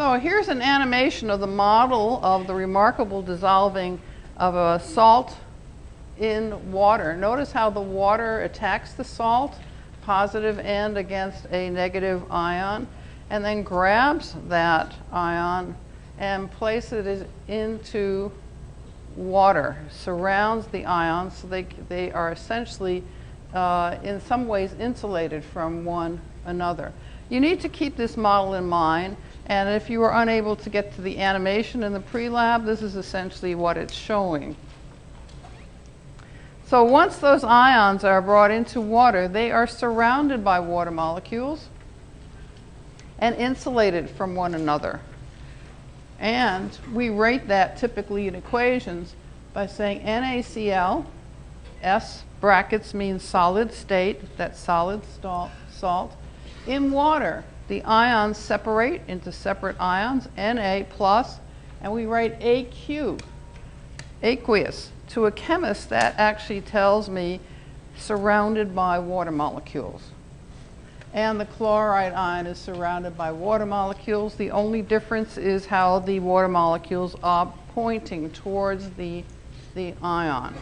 So here's an animation of the model of the remarkable dissolving of a salt in water. Notice how the water attacks the salt, positive end against a negative ion, and then grabs that ion and places it into water, surrounds the ions so they, they are essentially uh, in some ways insulated from one another. You need to keep this model in mind and if you are unable to get to the animation in the pre-lab, this is essentially what it's showing. So once those ions are brought into water, they are surrounded by water molecules and insulated from one another. And we rate that typically in equations by saying NaCl, S brackets means solid state, that's solid salt, in water the ions separate into separate ions, Na plus, and we write AQ, aqueous. To a chemist, that actually tells me surrounded by water molecules. And the chloride ion is surrounded by water molecules. The only difference is how the water molecules are pointing towards the, the ion.